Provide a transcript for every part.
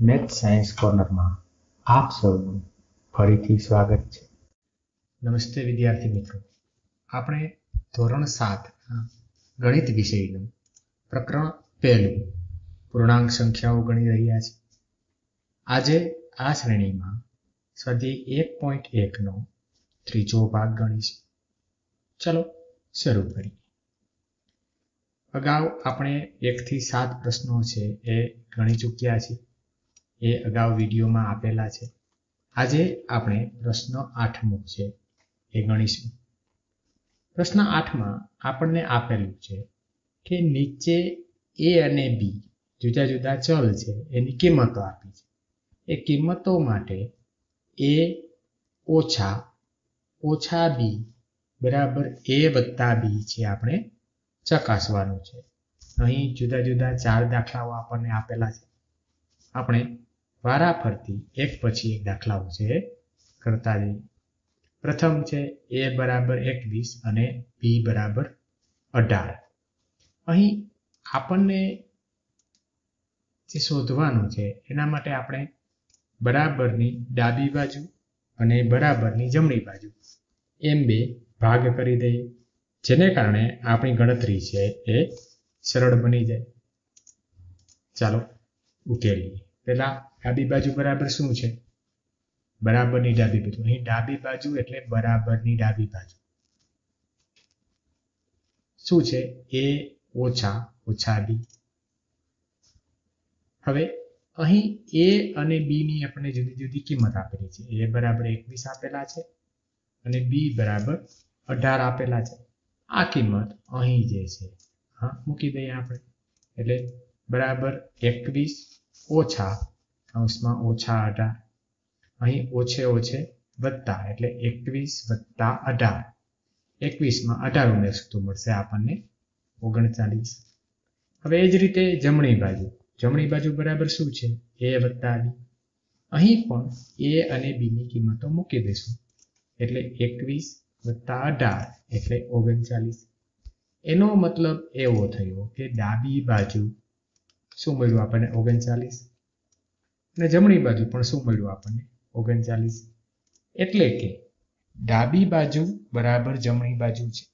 Math science કોર્નરમાં આપ સૌનું ફરીથી સ્વાગત છે. નમસ્તે વિદ્યાર્થી મિત્રો. આપણે ધોરણ સાત ગણિત વિષયનું પ્રકરણ પહેલું પૂર્ણાંક સંખ્યાઓ ગણી રહ્યા છીએ. આજે આ શ્રેણીમાં સ્વાધ્યાય એક પોઈન્ટ એકનો ત્રીજો ભાગ ગણીશું. ચલો શરૂ કરીએ. અગાઉ આપણે એકથી સાત પ્રશ્નો છે એ ગણી ચૂક્યા છીએ. એ અગાઉ વિડીયોમાં આપેલા છે. આજે આપણે પ્રશ્ન આઠમો છે, એ ગણીશું. પ્રશ્ન આઠમાં આપણને આપેલું છે કે નીચે એ અને બી જુદા જુદા ચલ છે, એની કિંમતો આપી છે. એ કિંમતો માટે એ ઓછા ઓછા બી બરાબર એ વત્તા બી છે આપણે ચકાસવાનું છે. અહીં જુદા જુદા ચાર દાખલાઓ આપણને આપેલા છે. આપણે વારાફરતી એક પછી એક દાખલાઓ છે. કરતા જઈએ પ્રથમ છે એ બરાબર એકવીસ અને બી બરાબર અઢાર. અહીં આપણને જે શોધવાનું છે એના માટે આપણે બરાબરની ડાબી બાજુ અને બરાબરની જમણી બાજુ એમ બે ભાગ કરી દઈએ. જેને કારણે આપણી ગણતરી છે એ સરળ બની જાય. ચાલો ઉકેલીએ. પેલા ડાબી બાજુ બરાબર શું છે? બરાબરની ડાબી બાજુ. અહીં ડાબી બાજુ એટલે બરાબરની ડાબી બાજુ. શું છે? એ ઓછા ઓછા બી. હવે અહીં એ અને બી ની આપણને જુદી જુદી કિંમત આપેલી છે. એ બરાબર એકવીસ આપેલા છે અને બી બરાબર અઢાર આપેલા છે. આ કિંમત અહીં જે છે, હા, મૂકી દઈએ આપણે. એટલે બરાબર એકવીસ ઓછા કૌંસમાં ઓછા અઢાર. અહીં ઓછે ઓછે વત્તા એટલે એકવીસ વત્તા અઢાર. એકવીસમાં અઢાર ઉમેરશું તો મળશે આપણને ઓગણચાલીસ. હવે એ જ રીતે જમણી બાજુ. જમણી બાજુ બરાબર શું છે? એ વત્તા બી. અહીં પણ એ અને બીની કિંમતો મૂકી દઈશું. એટલે એકવીસ વત્તા અઢાર એટલે ઓગણચાલીસ. એનો મતલબ એવો થયો કે ડાબી બાજુ શું મળ્યું આપણને? ઓગણચાલીસ. અને જમણી બાજુ પણ શું મળ્યું આપણને? ઓગણચાલીસ. એટલે કે ડાબી બાજુ બરાબર જમણી બાજુ છે.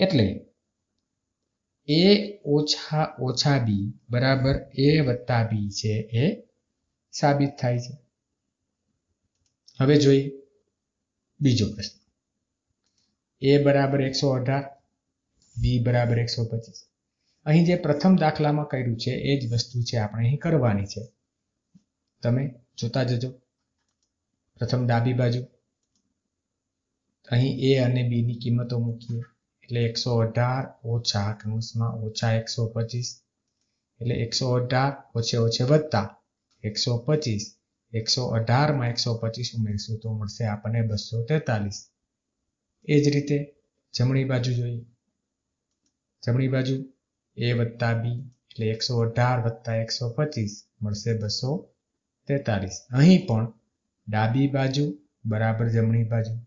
એટલે એ ઓછા ઓછા બી બરાબર એ વત્તા બી છે એ સાબિત થાય છે. હવે જોઈએ બીજો પ્રશ્ન. એ બરાબર એકસો અઢાર, બી બરાબર એકસો પચીસ. અહીં જે પ્રથમ દાખલામાં કર્યું છે એ જ વસ્તુ છે આપણે અહીં કરવાની છે. તમે જોતા જજો. પ્રથમ ડાબી બાજુ. અહીં એ અને બી ની કિંમતો મૂકીએ. એટલે એકસો અઢાર ઓછા કૌંસમાં ઓછા એકસો પચીસ. એટલે એકસો અઢાર ઓછે ઓછે વત્તા એકસો પચીસ. એકસો અઢારમાં એકસો પચીસ ઉમેરશું તો મળશે આપણને બસો તેતાલીસ. એ જ રીતે જમણી બાજુ જોઈએ. જમણી બાજુ એ વત્તા બી એટલે એકસો અઢાર વત્તા એકસો પચીસ મળશે બસો તેતાલીસ અહીં પણ ડાબી બાજુ, બરાબર જમણી બાજુ.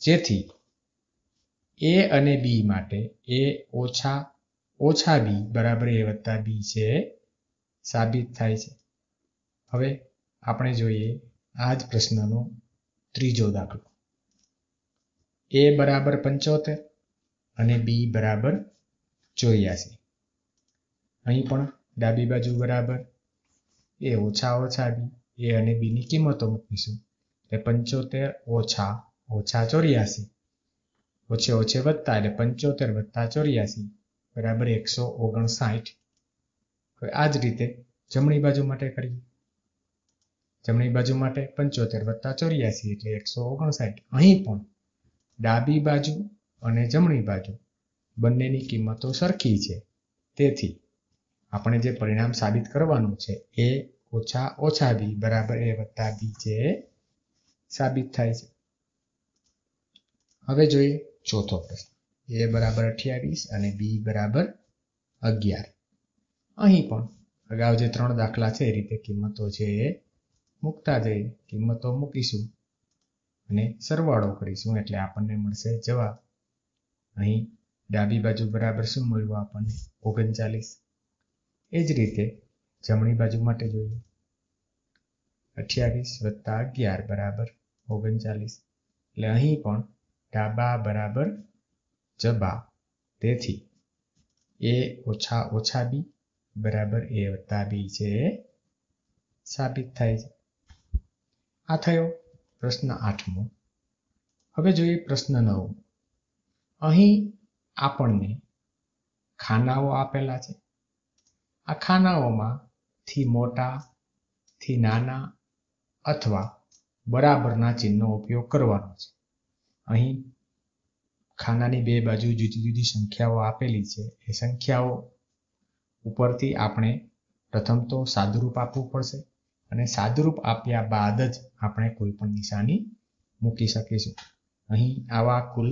જેથી એ અને બી માટે એ ઓછા ઓછા બી, બરાબર એ વત્તા બી છે, સાબિત થાય છે. હવે આપણે જોઈએ આ જ પ્રશ્નનો ત્રીજો દાખલો. એ બરાબર પંચોતેર અને બી બરાબર ચોર્યાસી. અહીં પણ ડાબી બાજુ બરાબર એ ઓછા ઓછા બી, એ અને બીની કિંમતો મૂકીશું. એટલે પંચોતેર ઓછા ઓછા ચોર્યાસી. ઓછે ઓછે વત્તા એટલે પંચોતેર વત્તા ચોર્યાસી બરાબર એકસો ઓગણસાઠ. હવે આ જ રીતે જમણી બાજુ માટે કરીએ. જમણી બાજુ માટે પંચોતેર વત્તા ચોર્યાસી એટલે એકસો ઓગણસાઠ. અહીં પણ ડાબી બાજુ અને જમણી બાજુ બંનેની કિંમતો સરખી છે. તેથી આપણે જે પરિણામ સાબિત કરવાનું છે, એ ઓછા ઓછા બી બરાબર એ વત્તા બી જે સાબિત થાય છે. હવે જોઈએ ચોથો પ્રશ્ન. એ બરાબર અઠ્યાવીસ અને બી બરાબર અગિયાર. અહીં પણ અગાઉ જે ત્રણ દાખલા છે, એ રીતે કિંમતો છે એ મૂકતા જઈએ. કિંમતો મૂકીશું અને સરવાળો કરીશું એટલે આપણને મળશે જવાબ. અહીં ડાબી બાજુ બરાબર શું મળ્યું આપણને? ઓગણચાલીસ. એ જ રીતે જમણી બાજુ માટે જોઈએ. અઠ્યાવીસ વત્તા અગિયાર બરાબર ઓગણચાલીસ. એટલે અહીં પણ ડાબા બરાબર જબા. તેથી એ ઓછા ઓછા બી બરાબર એ વત્તા બી છે સાબિત થાય છે. આ થયો પ્રશ્ન આઠમો. હવે જોઈએ પ્રશ્ન નવ અહીં આપણને ખાનાઓ આપેલા છે. આ ખાનાઓમાં થી મોટા, થી નાના અથવા બરાબરના ચિહ્નનો ઉપયોગ કરવાનો છે. અહીં ખાનાની બે બાજુ જુદી જુદી સંખ્યાઓ આપેલી છે. એ સંખ્યાઓ ઉપરથી આપણે પ્રથમ તો સાદુરૂપ આપવું પડશે અને સાદુરૂપ આપ્યા બાદ જ આપણે કોઈ પણ નિશાની મૂકી શકીશું. અહીં આવા કુલ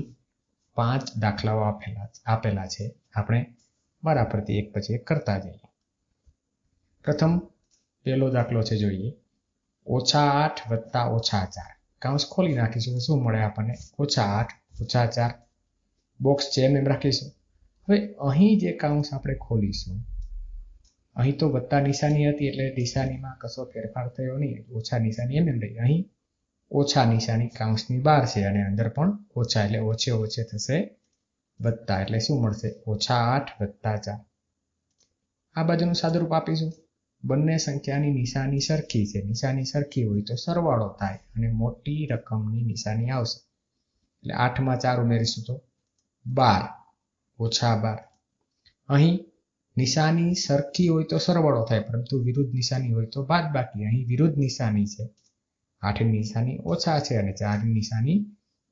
પાંચ દાખલાઓ આપેલા આપેલા છે. આપણે બરાબરથી એક પછી એક કરતા જઈએ. પ્રથમ પહેલો દાખલો છે જોઈએ. ઓછા આઠ વત્તા ઓછા ચાર. કાઉન્સ ખોલી નાખીશું શું મળે આપણને? ઓછા આઠ, ઓછા ચાર. બોક્સ છે એમ એમ રાખીશું. હવે અહીં જે કાઉન્સ આપણે ખોલીશું, અહીં તો વત્તા નિશાની હતી એટલે નિશાનીમાં કશો ફેરફાર થયો નહીં. ઓછા નિશાની એમ એમ રહી. અહીં ઓછા નિશાની કાઉન્સની બહાર છે અને અંદર પણ ઓછા એટલે ઓછે ઓછે થશે વત્તા. એટલે શું મળશે? ઓછા આઠ વત્તા ચાર. આ બાજુનું સાદુરૂપ આપીશું. બંને સંખ્યાની નિશાની સરખી છે. નિશાની સરખી હોય તો સરવાળો થાય અને મોટી રકમની નિશાની આવશે. એટલે આઠમાં ચાર ઉમેરીશું તો બાર. ઓછા બાર. અહીં નિશાની સરખી હોય તો સરવાળો થાય, પરંતુ વિરુદ્ધ નિશાની હોય તો બાદ બાકી. અહીં વિરુદ્ધ નિશાની છે. આઠની નિશાની ઓછા છે અને ચારની નિશાની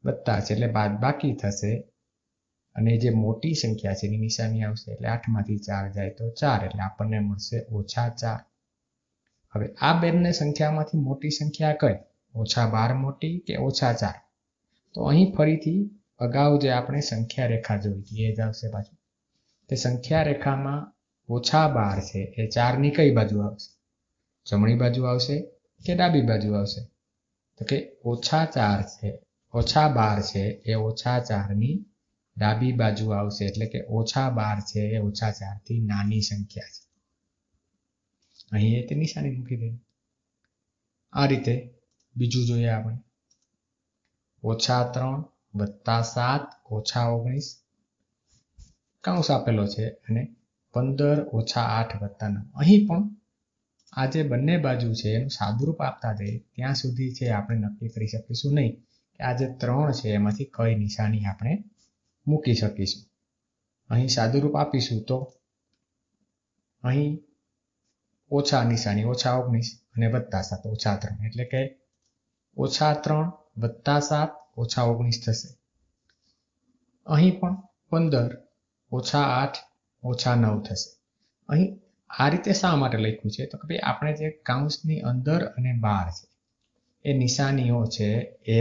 વત્તા છે. એટલે બાદ બાકી થશે અને જે મોટી સંખ્યા છે, એની નિશાની આવશે એટલે આઠમાંથી ચાર જાય તો ચાર, એટલે આપણને મળશે ઓછા ચાર. હવે આ બંને સંખ્યામાંથી મોટી સંખ્યા કઈ? ઓછા બાર મોટી કે ઓછા ચાર? તો અહીં ફરીથી અગાઉ જે આપણે સંખ્યા રેખા જોઈ હતી, એ જ આવશે પાછું. તે સંખ્યા રેખામાં ઓછા બાર છે, એ ચારની કઈ બાજુ આવશે? જમણી બાજુ આવશે કે ડાબી બાજુ આવશે? તો કે ઓછા ચાર છે, ઓછા બાર છે, એ ઓછા ચારની ડાબી બાજુ આવશે એટલે કે ઓછા બાર છે એ ઓછા ચારથી નાની સંખ્યા છે. અહીં તે નિશાની મૂકી દે આ રીતે બીજું જોઈએ આપણે. ઓછા ત્રણ વત્તા સાત ઓછા ઓગણીસ કાઉસ આપેલો છે અને પંદર ઓછા આઠ વત્તા નવ. અહીં પણ આ જે બંને બાજુ છે એનું સાદુરૂપ આપતા જઈએ. ત્યાં સુધી છે આપણે નક્કી કરી શકીશું નહીં. કે આ જે ત્રણ છે એમાંથી કઈ નિશાની આપણે મૂકી શકીશું. અહીં સાદુરૂપ આપીશું તો અહીં ઓછા નિશાની, ઓછા ઓગણીસ અને વત્તા સાત, ઓછા ત્રણ. એટલે કે ઓછા ત્રણ વત્તા સાત, ઓછા ઓગણીસ થશે. અહીં પણ પંદર, ઓછા આઠ, ઓછા નવ થશે. અહીં આ રીતે શા માટે લખ્યું છે? તો કે ભાઈ આપણે જે કાઉન્સની અંદર અને બહાર છે, એ નિશાનીઓ છે એ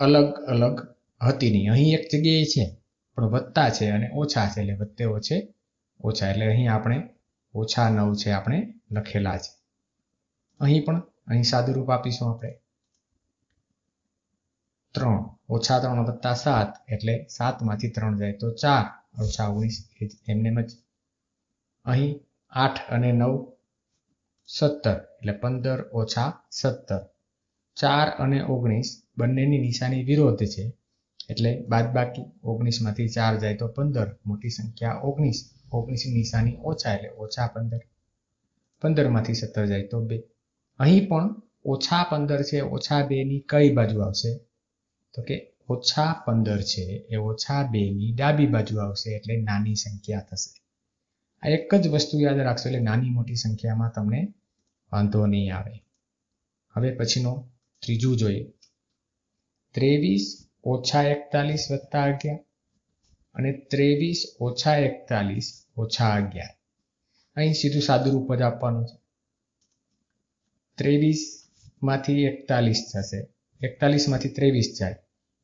અલગ અલગ હતી નહીં અહીં એક જગ્યાએ છે, પણ વત્તા છે અને ઓછા છે. એટલે વત્તે ઓછે, ઓછા. એટલે અહીં આપણે ઓછા નવ છે આપણે લખેલા છે. અહીં પણ, અહીં સાદુરૂપ આપીશું આપણે. ત્રણ. ઓછા ત્રણ વત્તા સાત, એટલે સાતમાંથી ત્રણ જાય તો ચાર. ઓછા ઓગણીસ એમને જ. અહીં આઠ અને નવ સત્તર, એટલે પંદર ઓછા સત્તર. ચાર અને ઓગણીસ બંનેની નિશાની વિરોધ છે. એટલે બાદ બાકી ઓગણીસમાંથી ચાર જાય તો પંદર, મોટી સંખ્યા ઓગણીસ. ઓગણીસની નિશાની ઓછા એટલે ઓછા પંદર. પંદરમાંથી સત્તર જાય તો બે. અહીં પણ ઓછા પંદર છે, ઓછા બેની કઈ બાજુ આવશે? તો કે ઓછા પંદર છે એ ઓછા બેની ડાબી બાજુ આવશે એટલે નાની સંખ્યા થશે. આ એક જ વસ્તુ યાદ રાખશો એટલે નાની મોટી સંખ્યામાં તમને વાંધો નહીં આવે. હવે પછીનો ત્રીજું જોઈએ. ત્રેવીસ ઓછા એકતાલીસ વત્તા અગિયાર અને ત્રેવીસ ઓછા એકતાલીસ ઓછા અગિયાર. અહીં સીધું સાદું રૂપ જ આપવાનું છે. ત્રેવીસમાંથી એકતાલીસ થશે. એકતાલીસમાંથી ત્રેવીસ જાય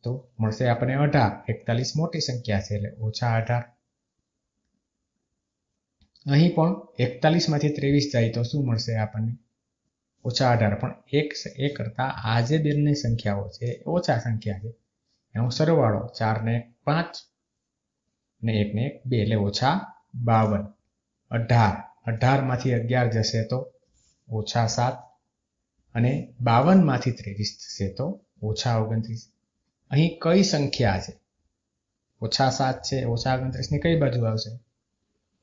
તો મળશે આપણે અઢાર. એકતાલીસ મોટી સંખ્યા છે એટલે ઓછા અઢાર. અહીં પણ એકતાલીસમાંથી ત્રેવીસ જાય તો શું મળશે આપણને? ઓછા અઢાર. પણ એક એ કરતા આ જે સંખ્યાઓ છે ઓછા સંખ્યા છે. એનો સરવાળો ચાર ને પાંચ ને એક ને એક બે, એટલે ઓછા બાવન. અઢાર. અઢારમાંથી અગિયાર જશે તો ઓછા સાત અને બાવનમાંથી ત્રેવીસ થશે તો ઓછા ઓગણત્રીસ. અહીં કઈ સંખ્યા છે? ઓછા સાત છે, ઓછા ઓગણત્રીસની કઈ બાજુ આવશે?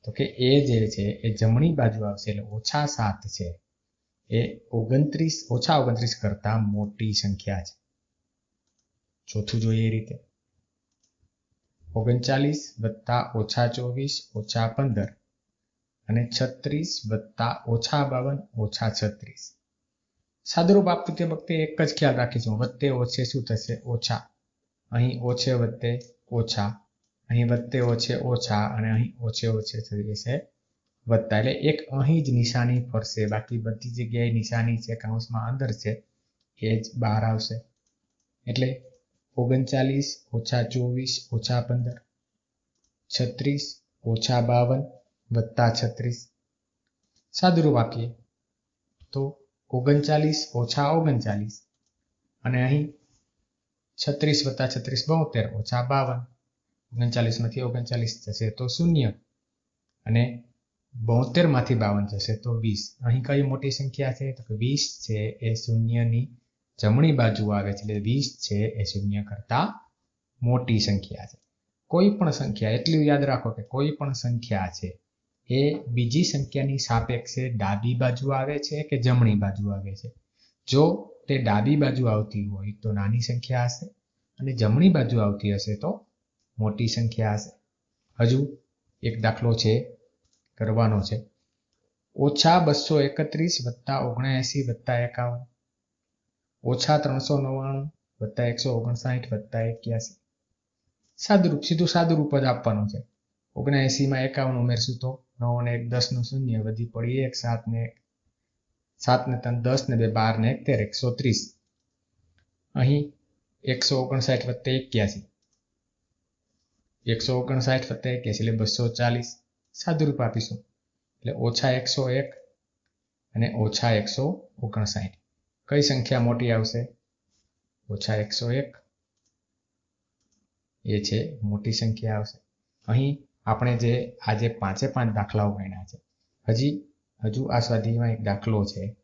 તો કે એ જે છે એ જમણી બાજુ આવશે, એટલે ઓછા સાત છે. એ ઓગણત્રીસ, ઓછા ઓગણત્રીસ કરતા મોટી સંખ્યા છે. ચોથું જોઈએ એ રીતે. ઓગણચાલીસ વત્તા ઓછા ચોવીસ, ઓછા પંદર અને છત્રીસ વત્તા ઓછા બાવન, ઓછા છત્રીસ. સાદુરૂપ આપતું તે વખતે એક જ ખ્યાલ રાખીશું. વત્તે ઓછે શું થશે? ઓછા. અહીં ઓછે વત્તે ઓછા. અહીં વત્તે ઓછે ઓછા અને અહીં ઓછે ઓછે થઈ જશે વધતા એટલે એક અહીં જ નિશાની ફરશે. બાકી બધી જગ્યાએ નિશાની છે કાઉન્સમાં અંદર છે, એ જ બહાર આવશે. એટલે ઓગણચાલીસ ઓછા ચોવીસ ઓછા પંદર, છત્રીસ ઓછા બાવન વત્તા છત્રીસ. સાદુરૂપ આપીએ તો ઓગણચાલીસ ઓછા ઓગણચાલીસ અને અહીં છત્રીસ વત્તા છત્રીસ બોતેર ઓછા બાવન. ઓગણચાલીસમાંથી ઓગણચાલીસ જશે તો શૂન્ય અને બોતેરમાંથી બાવન જશે તો વીસ. અહીં કઈ મોટી સંખ્યા છે? તો કે વીસ છે, એ શૂન્યની જમણી બાજુ આવે છે, એટલે વીસ છે, એ શૂન્ય કરતા મોટી સંખ્યા છે. કોઈ પણ સંખ્યા, એટલું યાદ રાખો કે કોઈ પણ સંખ્યા છે, એ બીજી સંખ્યાની સાપેક્ષે ડાબી બાજુ આવે છે કે જમણી બાજુ આવે છે. જો તે ડાબી બાજુ આવતી હોય તો નાની સંખ્યા હશે અને જમણી બાજુ આવતી હશે તો મોટી સંખ્યા હશે. હજુ એક દાખલો છે, કરવાનો છે. ઓછા બસો એકત્રીસ વત્તા ઓગણએંસી વત્તા એકાવન. ઓછા ત્રણસો નવ્વાણું વત્તા એકસો ઓગણસાઠ વત્તા એક્યાસી. સાદુરૂપ, સીધું સાદુરૂપ જ આપવાનું છે. ઓગણએંસીમાં એકાવન ઉમેરશું તો નવ ને એક દસનું શૂન્ય, વધી પડી એક સાત ને સાત ને ત્રણ દસ ને બે બાર ને એક, તેર, એકસો ત્રીસ. અહીં એકસો ઓગણસાઠ વત્તા એક્યાસી. એકસો ઓગણસાઠ વત્તા એક્યાસી એટલે બસો ચાલીસ. સાદુરૂપ આપીશું. એટલે ઓછા એકસો એક અને ઓછા એકસો ઓગણસાઠ. કઈ સંખ્યા મોટી આવશે? ઓછા એકસો એક. એ છે, મોટી સંખ્યા આવશે. અહીં આપણે જે, આજે પાંચે પાંચ દાખલાઓ ગણ્યા છે. હજી, હજુ આ સ્વાધ્યાયમાં એક દાખલો છે,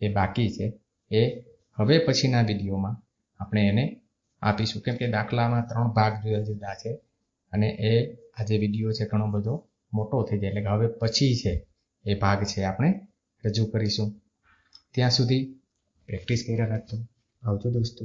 એ બાકી છે. એ હવે પછીના વિડીયોમાં આપણે એને આપીશું. કેમ કે દાખલામાં ત્રણ ભાગ જુદા જુદા છે અને એ, આ જે વીડિયો છે, ઘણો બધો મોટો થઈ જાય. એટલે કે હવે પછી છે, એ ભાગ છે આપણે રજૂ કરીશું. ત્યાં સુધી પ્રેક્ટિસ કર્યા કરતો આવજો દોસ્તો.